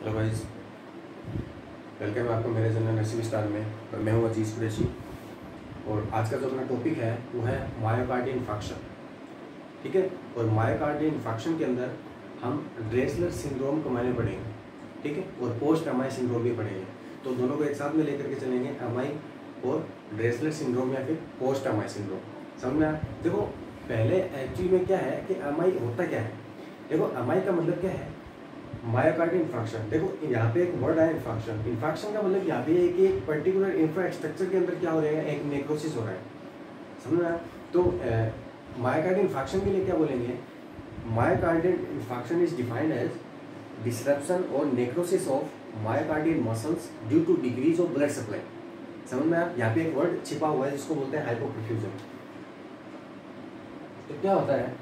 Hello guys welcome है आपको मेरे चैनल नर्सिंग स्टार में। और मैं हूँ अज़ीज़ कुरैशी। और आज का जो अपना टॉपिक है, वो है मायोकार्डियन इन्फेक्शन ठीक है? और मायोकार्डियन इन्फेक्शन के अंदर हम ड्रेसलर सिंड्रोम को मैंने पढ़ेंगे। ठीक है? और पोस्ट एम सिंड्रोम भी पढ़ेंगे। तो दोनों को एक साथ में लेकर के चलेंगे एमआई और ड्रेसलर सिंड्रोम या फिर पोस्ट एमआई सिंड्रोम समझ में आया? देखो, पहले एक्चुअली में क्या है कि एमआई होता क्या है? देखो एमआई का मतलब क्या है? मायोकार्डियन इन्फेक्शन देखो, यहाँ पे एक वर्ड है इन्फेक्शन इन्फेक्शन का मतलब यहाँ पे है कि एक पर्टिकुलर इंफ्रास्ट्रक्चर के अंदर क्या हो रहा है? एक नेक्रोसिस हो रहा है। समझ में तो मायोकार्डियन इन्फेक्शन के लिए क्या बोलेंगे? Myocardial infection is defined as disruption और necrosis of myocardial muscles due to decrease of blood supply समझ में आप? यहाँ पे एक वर्ड छिपा हुआ है जिसको बोलते हैं हाइपोप्रफ्यूजन तो क्या होता है?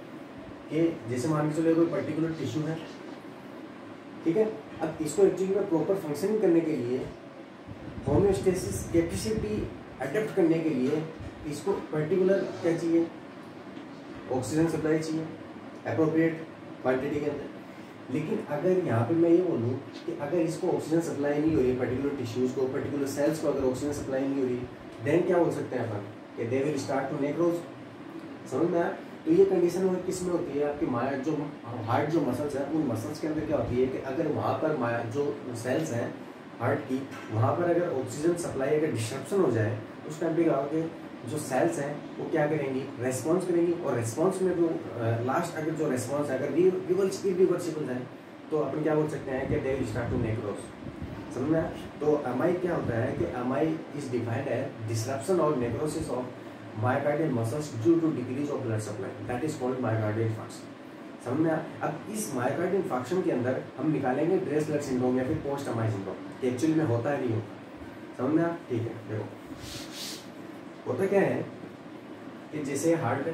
कि जैसे मान के चलो कोई पर्टिकुलर टिश्यू है ठीक है? अब इसको एक्चुअली में प्रॉपर फंक्शनिंग करने के लिए होम्योस्टेसिस कैपेसिटी अडेप्ट करने के लिए इसको पर्टिकुलर क्या चाहिए? ऑक्सीजन सप्लाई चाहिए अप्रोप्रिएट क्वांटिटी के अंदर। लेकिन अगर यहाँ पे मैं ये बोलूँ कि अगर इसको ऑक्सीजन सप्लाई नहीं हो रही पर्टिकुलर टिश्यूज़ को पर्टिकुलर सेल्स को अगर ऑक्सीजन सप्लाई नहीं हो रही देन क्या बोल सकते हैं अपन? कि they will start to necrose समझ में आया? तो ये कंडीशन किसमें होती है? आपकी माया, जो हार्ट जो मसल्स हैं, उन मसल्स के अंदर क्या होती है कि अगर वहाँ पर माया, जो सेल्स हैं हार्ट की, वहाँ पर अगर ऑक्सीजन सप्लाई अगर डिस्ट्रप्शन हो जाए उस टाइम पे क्या होगा जो सेल्स हैं, वो क्या करेंगी? रेस्पॉन्स करेंगी और रेस्पॉन्स में जो लास्ट अगर जो रेस्पॉन्स है, अगर रिवर्सिबल है तो अपन क्या बोल सकते हैं कि दे स्टार्ट टू नेक्रोस समझ तो एमआई क्या होता है कि एम इज़ डिफाइंड है डिस्ट्रप्शन और necrosis of myocardial muscles due to decrease of blood supply. That is called myocardial infarction. समझ में अब इस मायोकार्डियल इन्फेक्शन के अंदर हम निकालेंगे ड्रेस ब्लड सिंड्रोम या फिर पोस्ट अमाई सिंड्रोम। एक्चुअली में होता है नहीं होता समझ में आप ठीक है, देखो। होता क्या है कि जैसे हार्ट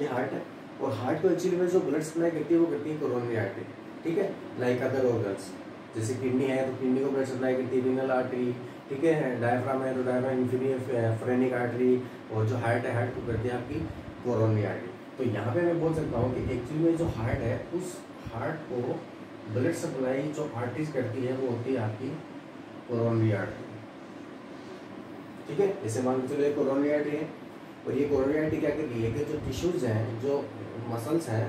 ये हार्ट है और हार्ट को एक्चुअली में जो ब्लड सप्लाई करती है, वो करती है कोरोनरी आर्टरी ठीक है? लाइक अदर ऑर्गन्स जैसे किडनी है तो किडनी को ब्लड सप्लाई करती है विनल आर्टरी ठीक है? डायफ्राम है तो डायफ्राम इंफीरियर फ्रेनिक आर्टरी और जो हार्ट है हार्ट को करती है आपकी कोरोनरी आर्टरी तो यहाँ पे मैं बोल सकता हूँ कि एक्चुअली में जो हार्ट है, उस हार्ट को ब्लड सप्लाई जो आर्टरीज करती है, वो होती है आपकी कोरोनरी आर्टरी ठीक है? जैसे मान चलो ये कोरोनरी आर्टरी है और ये कोरोनरी आर्टरी क्या करती है? कि जो टिश्यूज हैं, जो मसल्स हैं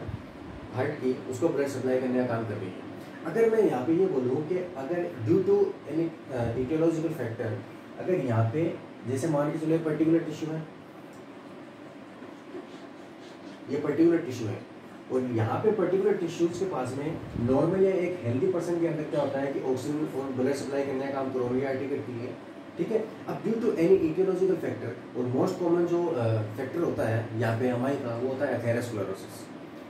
हार्ट की, उसको ब्लड सप्लाई करने का काम कर रही है। अगर मैं यहाँ पे ये बोलूँ कि अगर due to any ecological factor अगर यहाँ पे जैसे मान के चलो पर्टिकुलर टिश्यू है। ये पर्टिकुलर टिश्यू है। और यहाँ पे पर्टिकुलर टिश्यूज के पास में नॉर्मली एक हेल्दी पर्सन के अंदर क्या होता है कि ऑक्सीजन और ब्लड सप्लाई करने का काम कोरोनरी आर्टरी करती है। ठीक है? अब due to any ecological factor और मोस्ट कॉमन जो फैक्टर uh, होता है यहाँ पे हमारी का वो होता है एथेरोस्क्लेरोसिस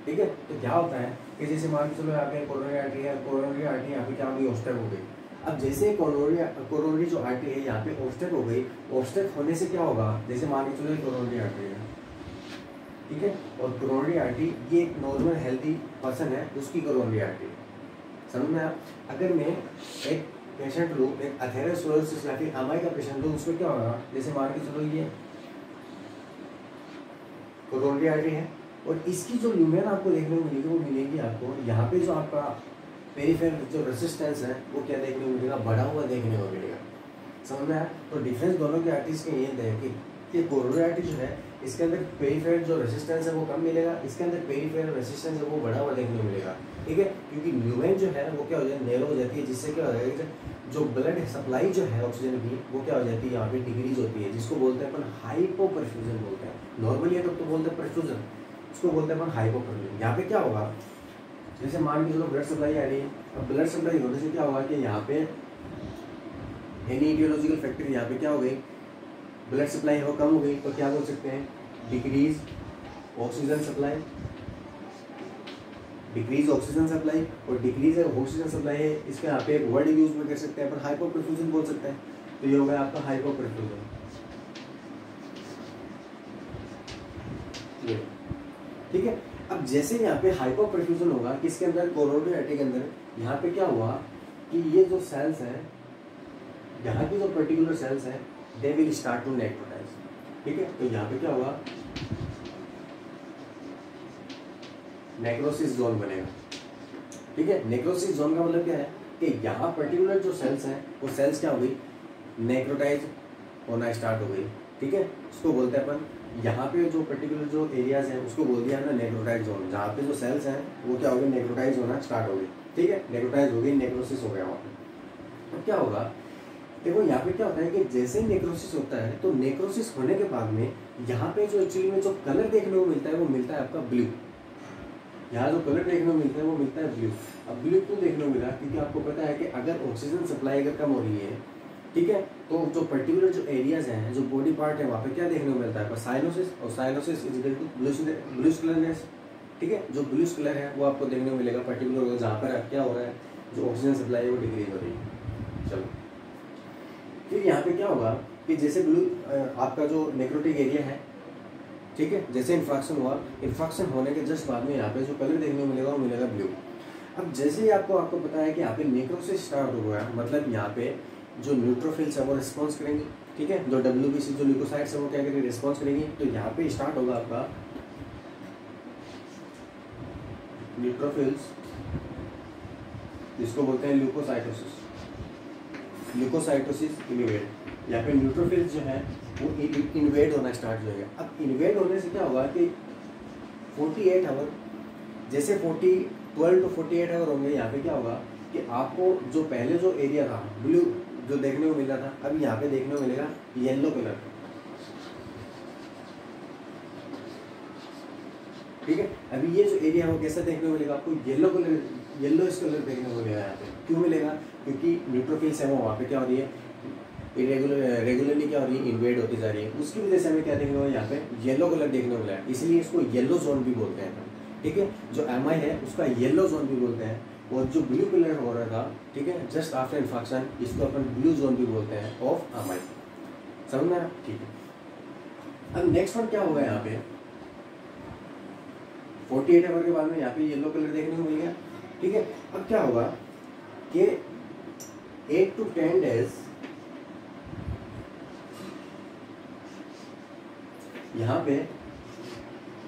ठीक है? तो क्या होता है कि जैसे मान के चलो यहाँ पे कोरोनरी आर्टरी है, कोरोनरी आर्टरी यहाँ पे क्या हो गई? ऑस्टेक हो गई। अब जैसे कोरोनरी कोरोनरी जो आर्टरी है, यहाँ पे ऑस्टेक हो गई। ऑस्टेक होने से क्या होगा? जैसे मान के चलो कोरोनरी आर्टरी है। ठीक है? और कोरोनरी आर्टरी, ये एक नॉर्मल हेल्दी पर्सन है, उसकी कोरोनरी आर्टरी समझ में आप अगर मैं एक पेशेंट लूँ, एक अथेरोस्क्लेरोसिस या फिर एम का पेशेंट लूँ, उसमें क्या होगा? जैसे मान के चलो ये कोरोनरी आर्टरी है। और इसकी जो ल्यूमेन आपको देखने को मिलेगी, वो मिलेगी आपको यहाँ पे जो आपका पेरीफेर जो रेसिस्टेंस है, वो क्या देखने को मिलेगा? बढ़ा हुआ देखने को मिलेगा। समझ में आया? तो डिफरेंस दोनों के आर्टिस्ट के ये है कि ये आर्टिस्ट जो है, इसके अंदर पेरीफेर जो रेसिस्टेंस है, वो कम मिलेगा? इसके अंदर पेरीफेर रेसिस्टेंस है, वो बढ़ा हुआ देखने को मिलेगा। ठीक है? क्योंकि ल्यूमेन जो है, वो क्या हो जाए? नेरो हो जाती है, जिससे क्या हो जाएगा जो ब्लड सप्लाई जो है ऑक्सीजन की, वो क्या हो जाती है, यहाँ पे डिग्रीज होती है, जिसको बोलते हैं अपन हाइपो परफ्यूजन बोलते हैं। नॉर्मली अगर तो बोलते हैं परफ्यूजन उसको बोलते हैं अपन हाइपोक्रोमिक यहाँ पे क्या होगा? जैसे मान के चलो ब्लड सप्लाई आ रही है, अब ब्लड सप्लाई होने से क्या होगा कि यहाँ पे एनी इडियोलॉजिकल फैक्टर यहाँ पे क्या हो गई? ब्लड सप्लाई है कम हो गई तो क्या बोल सकते हैं? Decrease oxygen supply decrease oxygen supply और डिक्रीज ऑक्सीजन सप्लाई है, इसके यहाँ पे वर्ड यूज़ में कर सकते हैं, अपन हाइपोप्रफ्यूजन बोल सकते हैं। तो ये हो गया आपका हाइपोप्रफ्यूजन ये ठीक है जैसे यहाँ पे हाइपर परफ्यूजन होगा, किसके अंदर? कोरोनरी के अंदर। यहाँ पे क्या हुआ कि ये जो सेल्स हैं, यहाँ की जो पर्टिकुलर सेल्स हैं they will start to necrotize ठीक है? तो यहाँ पे क्या हुआ? नेक्रोसिस जोन बनेगा। ठीक है? नेक्रोसिस जोन का मतलब क्या है? कि यहाँ पर्टिकुलर जो सेल्स हैं, वो सेल्स क्या हो गई? नेक्रोटाइज होना स्टार्ट हो गई। ठीक है? उसको बोलते हैं अपन यहाँ पे जो पर्टिकुलर जो एरियाज़ हैं, उसको बोल दिया ना नेक्रोटाइज जोन जहाँ पे जो सेल्स हैं, वो क्या हो गई नेक्रोटाइज होना स्टार्ट हो गई ठीक है? नेक्रोटाइज हो गई नेक्रोसिस हो गया वहाँ पे। अब क्या होगा? देखो, यहाँ पे क्या होता है कि जैसे ही नेक्रोसिस होता है तो नेक्रोसिस होने के बाद में यहाँ पे जो एक्चुअली में जो कलर देखने को मिलता है, वो मिलता है आपका ब्लू यहाँ जो कलर देखने को मिलता है, वो मिलता है ब्लू अब ब्लू क्यों देखने को मिला? क्योंकि आपको पता है कि अगर ऑक्सीजन सप्लाई अगर कम हो रही है, ठीक है तो जो पर्टिकुलर जो एरियाज़ हैं, जो बॉडी पार्ट है, वहाँ पे क्या देखने को मिलता है? साइनोसिस और cyanosis is equal to bluish colourness ठीक है? जो ब्लूस कलर है, वो आपको देखने को मिलेगा पर्टिकुलर जहाँ पर क्या हो रहा है? जो ऑक्सीजन सप्लाई है, वो डिक्रीज हो रही है। चलो। फिर यहाँ पे क्या होगा कि जैसे ब्लू आपका जो नेक्रोटिक एरिया है, ठीक है? जैसे इन्फेक्शन हुआ इन्फेक्शन होने के जस्ट बाद में यहाँ पे जो कलर देखने को मिलेगा, वो मिलेगा ब्लू अब जैसे ही आपको आपको पता है कि यहाँ पे नेक्रोसिस स्टार्ट हो गया मतलब यहाँ पे जो न्यूट्रोफिल्स है, वो रिस्पॉन्स करेंगे, ठीक है? जो डब्ल्यू बी सी जो ल्यूकोसाइड्स है, वो क्या करेंगे? रिस्पॉन्स करेंगे। तो यहाँ पे स्टार्ट होगा आपका न्यूट्रोफिल्स जिसको बोलते हैं ल्यूकोसाइटोसिस ल्यूकोसाइटोसिस इनिवेट यहाँ पे न्यूट्रोफिल्स जो है, वो इन्वेड होना स्टार्ट हो जाएगा। अब इन्वेड होने से क्या होगा कि 48 आवर जैसे 40 12 टू 48 आवर होंगे, यहाँ पे क्या होगा कि आपको जो पहले जो एरिया था ब्लू जो देखने को मिल रहा था अब यहाँ पे देखने को मिलेगा येलो कलर ठीक है? अभी ये जो एरिया है, वो कैसा देखने को मिलेगा आपको? येलो कलर येलो इस कलर देखने को मिलेगा यहाँ पे। क्यों मिलेगा? क्योंकि न्यूट्रोफिल्स है वो वहाँ पे क्या हो रही है? इरेगुलर रेगुलरली क्या हो रही है? इन्वेड होती जा रही है। उसकी वजह से हमें क्या देखने को यहाँ पे? येलो कलर देखने को मिला है। इसलिए इसको येलो जोन भी बोलते हैं। ठीक है? जो एमआई है, उसका येलो जोन भी बोलते हैं। और जो ब्लू कलर हो रहा था, ठीक है जस्ट आफ्टर इन्फेक्शन इसको अपन ब्लू जोन भी बोलते हैं ऑफ़ एम समझ में ठीक है। अब नेक्स्ट वन क्या होगा यहाँ पे? फोर्टी एट आवर के बाद में यहाँ पे येलो कलर देखने को मिल गया। ठीक है, अब क्या होगा कि एट टू टेन डेज़ यहाँ पे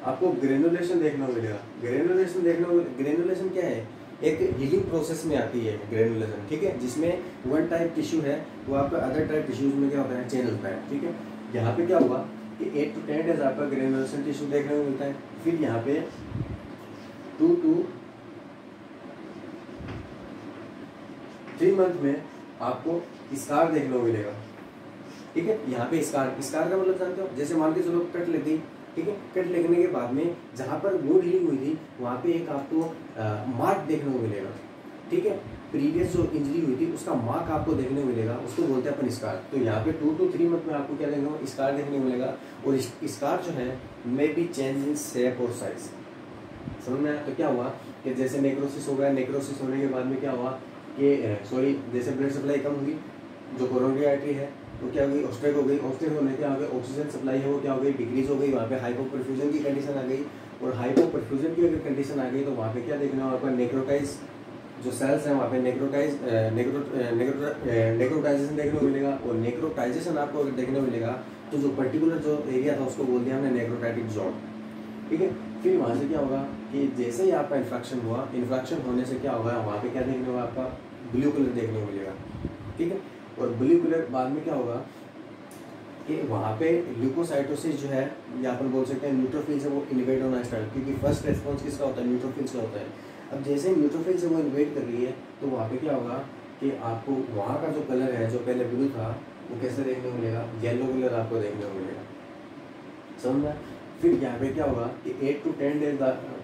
आपको ग्रेनुलेशन देखने को मिलेगा। ग्रेनुलेशन देखने को ग्रेनुलेशन क्या है? एक हीलिंग प्रोसेस में आती है ग्रेनुलेशन ठीक है? जिसमें वन टाइप टिश्यू है, वो आपका अदर टाइप टिश्यूज में क्या होता है? चेंज होता है, ठीक है? यहाँ पे क्या हुआ कि एट टू टेन डेज़ आपका ग्रेनुलेशन टिश्यू देखने को मिलता है। फिर यहाँ पे टू टू थ्री मंथ में आपको स्कार देखने को मिलेगा, ठीक है? यहाँ पे स्कार स्कार का मतलब जानते हो? जैसे मान के चलो, कट गई ठीक है? कट लगने के बाद में जहाँ पर वो हीलिंग हुई थी, वहाँ पे एक आपको मार्क देखने को मिलेगा। ठीक है? प्रीवियस जो इंजरी हुई थी, उसका मार्क आपको देखने को मिलेगा। उसको बोलते हैं अपन स्कार तो यहाँ पे टू टू थ्री मंथ में आपको क्या देखने को स्कार देखने को मिलेगा। और स्कार जो है may be change in shape और साइज़ समझ में आया? तो क्या हुआ कि जैसे नेक्रोसिस हो गया नेक्रोसिस होने के बाद में क्या हुआ कि सॉरी जैसे ब्लड सप्लाई कम हुई, जो कोरोनरी आर्टरी है तो क्या हो गई ऑस्ट्रेक हो गई। ऑस्ट्रेक होने के आगे ऑक्सीजन सप्लाई है वो क्या हो गई? डिक्रीज हो गई, वहाँ पे हाइपो परफ्यूजन की कंडीशन आ गई। और हाइपो परफ्यूजन की अगर कंडीशन आ गई तो वहाँ पे क्या देखना वहाँ पर नेक्रोटाइज जो सेल्स हैं, वहाँ पे नेक्रोटाइज नेक्रोटाइजेशन देखने को मिलेगा। और नेक्रोटाइजेशन आपको अगर देखने को मिलेगा तो जो पर्टिकुलर जो एरिया था, उसको बोल दिया हमने नेक्रोटाइटिक जोन ठीक है? फिर वहाँ से क्या होगा कि जैसे ही आपका इन्फेक्शन हुआ इन्फेक्शन होने से क्या होगा? वहाँ पे क्या देखने को आपका? ब्लू कलर देखने को मिलेगा। ठीक है? और ब्लू कलर बाद में क्या होगा कि वहाँ पे ल्यूकोसाइटोसिस जो है या अपन बोल सकते हैं न्यूट्रोफिल से वो इन्वेट होना स्टार्ट क्योंकि फ़र्स्ट रेस्पॉन्स किसका होता है? न्यूट्रोफिल्स का होता है। अब जैसे न्यूट्रोफिल से वो इन्वेट कर रही है तो वहाँ पे क्या होगा कि आपको वहाँ का जो कलर है, जो पहले ब्लू था, वो कैसे देखने को मिलेगा? येलो कलर आपको देखने को मिलेगा। समझ? फिर यहाँ पे क्या होगा कि eight to ten days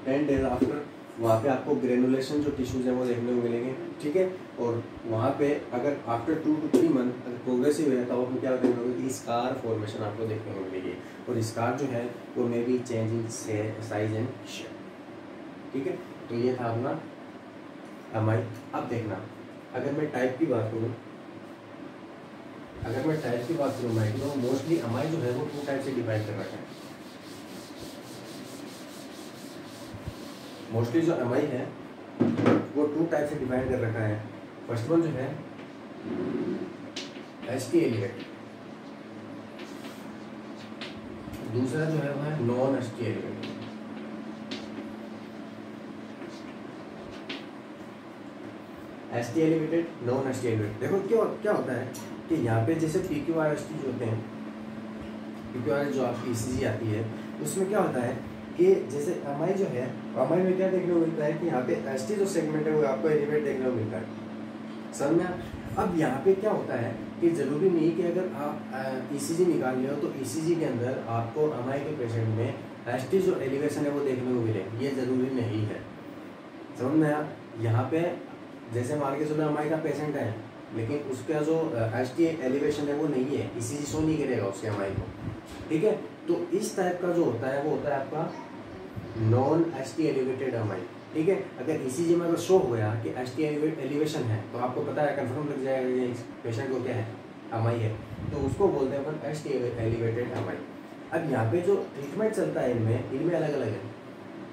ten days after वहाँ पे आपको ग्रेनुलेशन जो टिश्यूज हैं वो देखने को मिलेंगे, ठीक है? और वहाँ पे अगर after two two three month अगर प्रोग्रेसिव है तो आपको क्या देखने को कि स्कार फॉर्मेशन आपको देखने को मिलेगी। और स्कार जो है, वो may be change in size and shape ठीक है? तो ये था अपना एमआई अब देखना, अगर मैं टाइप की बात करूँ, अगर मैं टाइप की बात करूँ माइक तो मोस्टली एम जो है वो टू टाइप से डिवाइड कर रखा है। मोस्टली जो एम है, वो टू टाइप से डिफाइन कर रखा है। फ़र्स्ट वन जो है एच टी एलियट दूसरा जो है वो है non H T Elliott S T elevated non S T elevated देखो, क्यों, क्या होता है कि यहाँ पे जैसे P Q R S T जो होते हैं पी क्यू आर जो आपकी ई सी जी आती है, उसमें क्या होता है कि जैसे एम जो है एम में क्या देखने को मिलता है कि यहाँ पे एस जो सेगमेंट है, वो आपको एलिवेट देखने को मिलता है। समझ में अब यहाँ पे क्या होता है कि ज़रूरी नहीं कि अगर आप ई सी जी निकाल रहे हो तो ई सी जी के अंदर आपको एम के पेशेंट में एस टी जो एलिवेशन है, वो देखने को मिले। ये ज़रूरी नहीं है। समझ में आया? यहाँ पे जैसे मान के चलो एम का पेशेंट है, लेकिन उसका जो एच एलिवेशन है, वो नहीं है। इसी से शो नहीं करेगा उसके एम को। ठीक है? तो इस टाइप का जो होता है, वो होता है आपका non H T elevated M ठीक है? अगर जी में अगर शो हो गया कि एच टी एलिवेशन है तो आपको पता है कन्फर्म लग जाएगा ये पेशेंट को क्या है? एम है। तो उसको बोलते हैं अपन एच टी एलिवेटेड एम अब यहाँ पे जो ट्रीटमेंट चलता है इनमें इनमें अलग अलग है,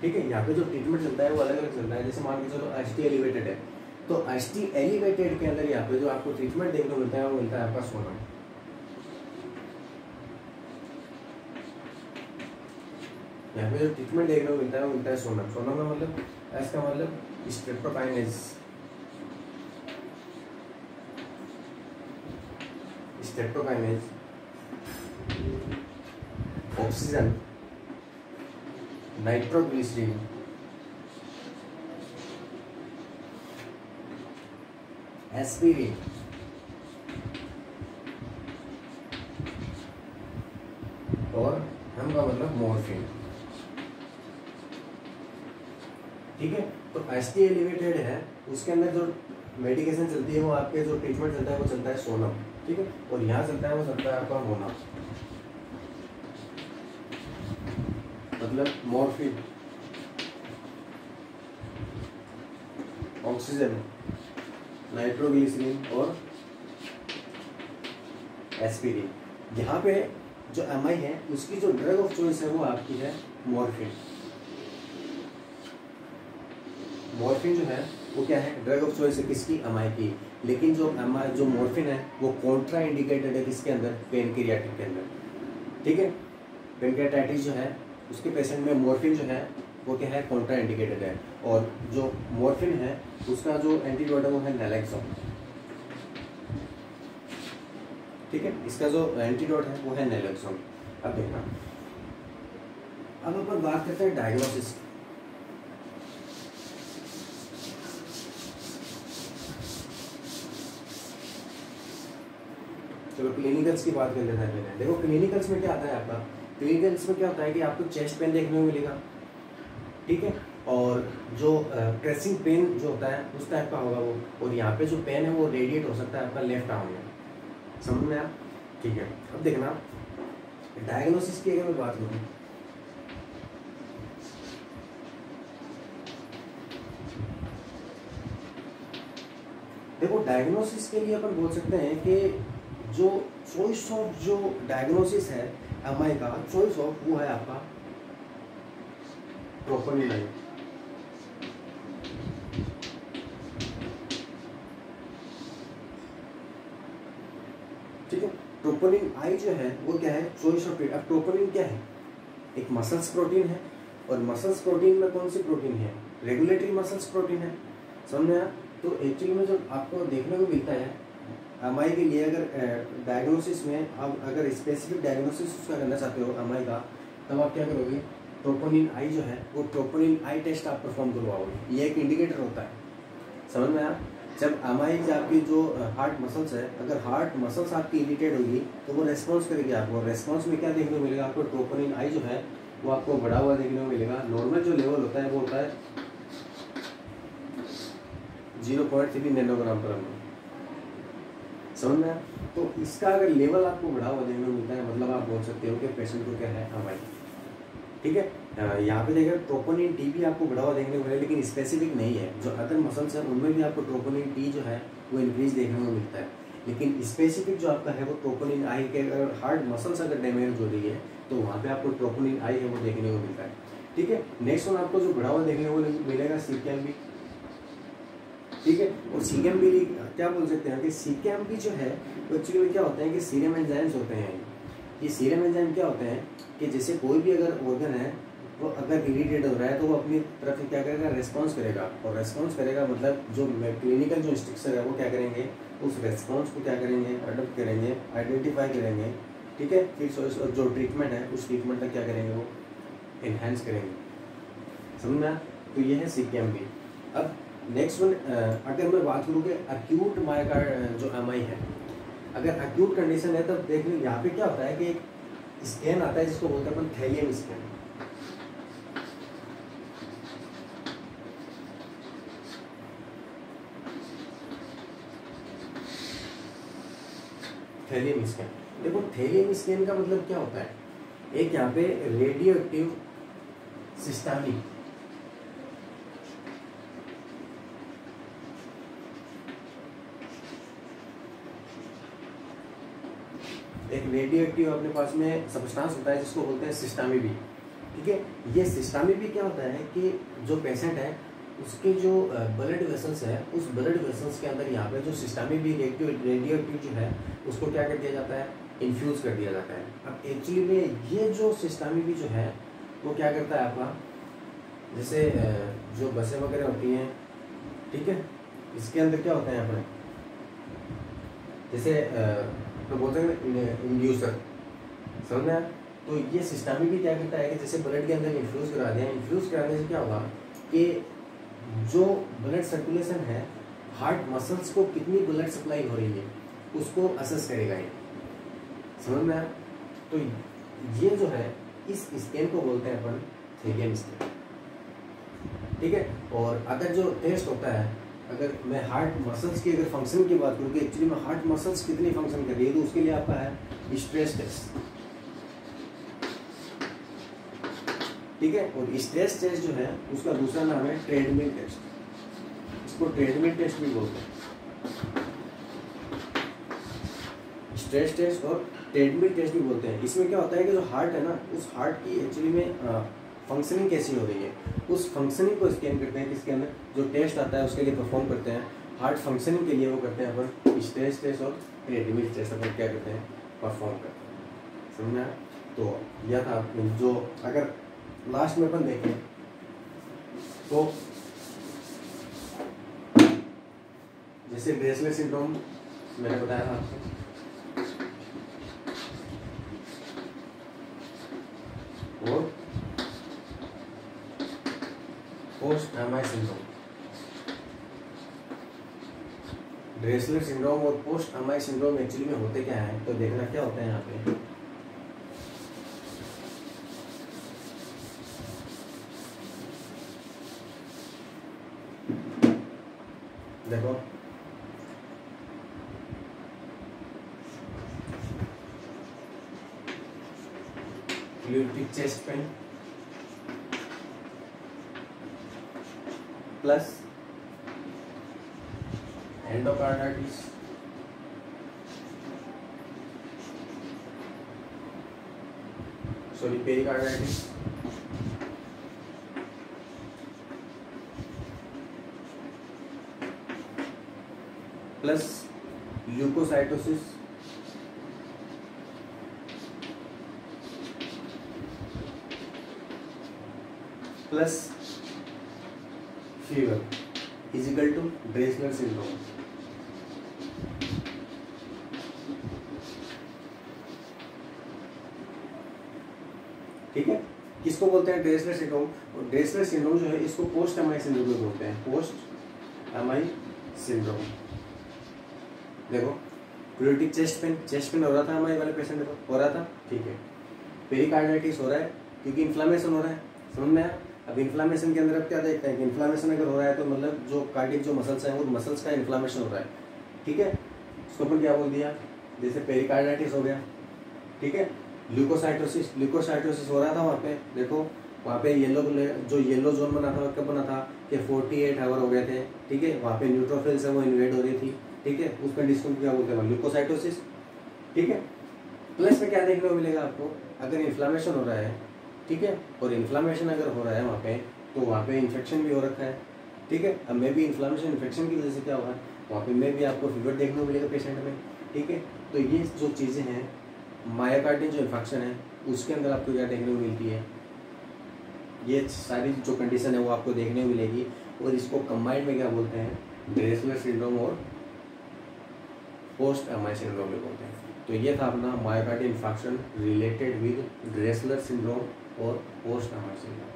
ठीक है? यहाँ पे जो ट्रीटमेंट चलता है, वो अलग अलग चलता है। जैसे मान के चलो एच टी एलिवेटेड है तो एच टी एलिवेटेड के अंदर यहाँ पे जो आपको ट्रीटमेंट देखने को मिलता है, वो मिलता है आपका सोनम। यहाँ पे जो ट्रीटमेंट देखने को मिलता है वो मिलता है सोनम सोनम का मतलब एस का मतलब streptokinase streptokinase oxygen nitroglycerin aspirin और हम का मतलब मॉर्फिन ठीक है तो एस टी एलिवेटेड है, उसके अंदर जो मेडिकेशन चलती है, वो आपके जो ट्रीटमेंट चलता है, वो चलता है सोनम, ठीक है? और यहाँ चलता है, वो चलता है आपका मोना मतलब मॉर्फिन ऑक्सीजन नाइट्रोग्लिसरीन और एस्पिरिन यहाँ पे जो एमआई है, उसकी जो ड्रग ऑफ़ चॉइस है, वो आपकी है मॉर्फिन मॉर्फिन जो है, वो क्या है? ड्रग ऑफ़ चॉइस है किसकी? एमआई की। लेकिन जो एमआई जो मॉर्फिन है, वो कॉन्ट्रा इंडिकेटेड है किसके अंदर? पेनक्रियाटिक के के अंदर। ठीक है? पेनक्रियाटाइटिस जो है, उसके पेशेंट में मॉर्फिन जो है, वो क्या है? कॉन्ट्रा इंडिकेटेड है। और जो मॉर्फिन है, उसका जो एंटीडोट है, वो है नेलेक्सोन ठीक है? इसका जो एंटीडोट है, वो है नेलेक्सोन अब देखना। अब अपन बात करते हैं डायग्नोसिस चलो क्लिनिकल्स की बात कर लेते हैं पहले देखो क्लिनिकल्स में क्या आता है आपका? क्लिनिकल्स में क्या होता है कि आपको चेस्ट पेन देखने को मिलेगा। ठीक है? और जो प्रेसिंग पेन जो होता है, उस टाइप का होगा वो। और यहाँ पे जो पेन है वो रेडिएट हो सकता है आपका लेफ़्ट आर्म में। समझ में आप ठीक है। अब देखना डायग्नोसिस की अगर मैं बात करूँ। देखो डायग्नोसिस के लिए अपन बोल सकते हैं कि जो चॉइस ऑफ़ जो डायग्नोसिस है एमआई का चॉइस ऑफ़ वो है आपका? प्रोपरली लाइन ठीक है? प्रोपोलिन आई जो है वो क्या है? चॉइस ऑफ़ अब प्रोपोलिन क्या है? एक मसल्स प्रोटीन है। और मसल्स प्रोटीन में कौन सी प्रोटीन है? रेगुलेटरी मसल्स प्रोटीन है। समझ में तो एक्चुअली में जो आपको देखने को मिलता है एम के लिए अगर डायग्नोसिस में आप अगर स्पेसिफिक डायग्नोसिस उसका करना चाहते हो एम का, तब आप क्या करोगे? ट्रोपोनिन आई जो है, वो ट्रोपोनिन आई टेस्ट आप परफॉर्म करवाओगे। ये एक इंडिकेटर होता है। समझ में आप जब एम आई आपकी जो हार्ट मसल्स है, अगर हार्ट मसल्स आपकी इरिटेट होगी तो वो रेस्पॉन्स करेगी आपको। रेस्पॉन्स में क्या देखने को मिलेगा? आपको ट्रोपोनिन आई जो है, वो आपको बढ़ा हुआ देखने को मिलेगा। नॉर्मल जो लेवल होता है, वो होता है ज़ीरो पॉइंट थ्री नैनोग्राम पर समझ में तो इसका अगर लेवल आपको बढ़ावा देने को मिलता है मतलब आप बोल सकते हो कि पेशेंट को क्या है? एम ठीक है? यहाँ पे देखिए ट्रोपोनिन टी भी आपको बढ़ावा देखने को मिलेगा लेकिन स्पेसिफिक नहीं है। जो अदर मसल्स हैं, उनमें भी आपको ट्रोपोनिन टी जो है, वो इंक्रीज देखने को मिलता है। लेकिन स्पेसिफिक जो आपका है, वो ट्रोपोनिन आई के अगर हार्ड मसल्स अगर डैमेज हो रही है तो वहाँ पे आपको ट्रोपोनिन आई है, वो देखने को मिलता है। ठीक है? नेक्स्ट वन आपको जो बढ़ावा देखने को मिलेगा भी ठीक है? और सीकेम भी क्या बोल सकते हैं? कि सीकेम भी जो है वो एक्चुअली क्या होता है कि सीरम एंजाइम्स होते हैं। ये सीरम एंजाइम क्या होते हैं? कि जैसे कोई भी अगर ऑर्गन है, वो अगर इरीटेट हो रहा है तो वो अपनी तरफ़ से क्या करेगा? रेस्पॉन्स करेगा। और रेस्पॉन्स करेगा मतलब जो क्लिनिकल जो स्ट्रक्चर है, वो क्या करेंगे? उस रेस्पॉन्स को क्या करेंगे? अडोप्ट करेंगे आइडेंटिफाई करेंगे। ठीक है? फिर जो ट्रीटमेंट है, उस ट्रीटमेंट का क्या करेंगे वो? इन्हेंस करेंगे। समझना? तो ये है सी अब नेक्स्ट वन अगर मैं बात करूँ कि अक्यूट मायोकार्ड जो एमआई है, अगर अक्यूट कंडीशन है, तब देख लो, यहाँ पे क्या होता है कि एक स्कैन आता है, जिसको बोलते हैं अपन थैलियम स्कैन थैलियम स्कैन देखो, थैलियम स्कैन का मतलब क्या होता है? एक यहाँ पे रेडियो एक्टिव सिस्टामिक एक रेडियो एक्टिव अपने पास में सब्सटेंस होता है जिसको बोलते हैं सिस्टामी भी ठीक है? ये सिस्टामी भी क्या होता है कि जो पेशेंट है, उसके जो ब्लड वेसल्स है, उस ब्लड वेसल्स के अंदर यहाँ पे जो सिस्टामी भी रेडियो रेडियो एक्टिव जो है, उसको क्या कर दिया जाता है? इन्फ्यूज़ कर दिया जाता है। अब एक्चुअली में ये जो सिस्टामी भी जो है, वो क्या करता है आपका? जैसे जो बसें वगैरह होती हैं, ठीक है? इसके अंदर क्या होता है पर? जैसे तो बोलते हैं इंड्यूसर समझ में तो ये सिस्टम भी क्या करता है कि जैसे ब्लड के अंदर इन्फ्यूज़ करा दें इन्फ्यूज़ कराने से क्या होगा कि जो ब्लड सर्कुलेशन है हार्ट मसल्स को कितनी ब्लड सप्लाई हो रही है, उसको असेस करेगा ये। समझ में आया? तो ये जो है, इस स्कैन को बोलते हैं अपन थेलियम स्कैन ठीक है? और अगर जो टेस्ट होता है अगर मैं हार्ट मसल्स की अगर फ़ंक्शन की बात करूँ कि एक्चुअली में हार्ट मसल्स कितनी फ़ंक्शन कर रही है? तो उसके लिए आपका है स्ट्रेस टेस्ट ठीक है? और स्ट्रेस टेस्ट जो है, उसका दूसरा नाम है ट्रेडमिल टेस्ट इसको ट्रेडमिल टेस्ट भी बोलते हैं। स्ट्रेस टेस्ट और ट्रेडमिल टेस्ट भी बोलते हैं। इसमें क्या होता है कि जो हार्ट है ना, उस हार्ट की एक्चुअली में फंक्शनिंग कैसी हो रही है? उस फंक्शनिंग को स्कैन करते हैं किसके अंदर जो टेस्ट आता है, उसके लिए परफॉर्म करते हैं। हार्ट फंक्शनिंग के लिए वो करते हैं अपन स्ट्रेस टेस्ट और क्रिएटिविटी टेस्ट अपन क्या करते हैं? परफॉर्म करते हैं। समझना तो यह था जो, अगर लास्ट में अपन देखें तो जैसे ब्रेसलेट सिंड्रोम मैंने बताया था आपको और post MI syndrome Dressler syndrome और पोस्ट एमआई सिंड्रोम एक्चुअली में होते क्या है? तो देखना क्या होता है यहाँ पे? देखो। Chest pain plus endocarditis sorry pericarditis plus leukocytosis plus बोलते हैं ड्रेसलर सिंड्रोम। और ड्रेसलर सिंड्रोम जो है, इसको पोस्ट एमआई सिंड्रोम बोलते हैं। पोस्ट एमआई सिंड्रोम देखो क्रियोटिक चेस्ट पेन चेस्ट पेन हो रहा था हमारे वाले पेशेंट को। हो रहा था? ठीक है। पेरिकार्डाइटिस हो रहा है, क्योंकि इन्फ्लामेशन हो रहा है। समझ में आया? अब इन्फ्लामेशन के अंदर अब क्या देखते हैं कि इन्फ्लामेशन अगर हो रहा है तो मतलब जो कार्डिक जो मसल्स हैं, वो मसल्स का इन्फ्लामेशन हो रहा है। ठीक है? उसको अपन क्या बोल दिया? जैसे पेरिकार्डाइटिस हो गया। ठीक है? ल्यूकोसाइटोसिस ल्यूकोसाइटोसिस हो रहा था वहाँ पे। देखो वहाँ पे येलो जो येलो जोन बना था, कब बना था? कि फोर्टी एट आवर हो गए थे, ठीक है? वहाँ पे न्यूट्रोफिल्स है वो इन्वेड हो रही थी, ठीक है? उस कंडीशन क्या बोलते हैं? ल्यूकोसाइटोसिस ठीक है? प्लस में क्या देखने को मिलेगा आपको? अगर इन्फ्लामेशन हो रहा है, ठीक है? और इन्फ्लामेशन अगर हो रहा है वहाँ पे तो वहाँ पे इन्फेक्शन भी हो रखा है, ठीक है? अब मे भी इन्फ्लामेशन इन्फेक्शन की वजह से क्या हुआ? है वहाँ पे मे भी आपको फीवर देखने को मिलेगा पेशेंट में, ठीक है? तो ये जो चीज़ें हैं मायाकार्डिन जो इन्फेक्शन है, उसके अंदर आपको क्या देखने को मिलती है? ये सारी जो कंडीशन है वो आपको देखने को मिलेगी और इसको कंबाइंड में क्या बोलते हैं? ड्रेसलर सिंड्रोम और पोस्ट एम सिंड्रोम भी बोलते हैं। तो ये था अपना myocardial infection related with Dressler syndrome और पोस्ट एम आई सिंड्रोम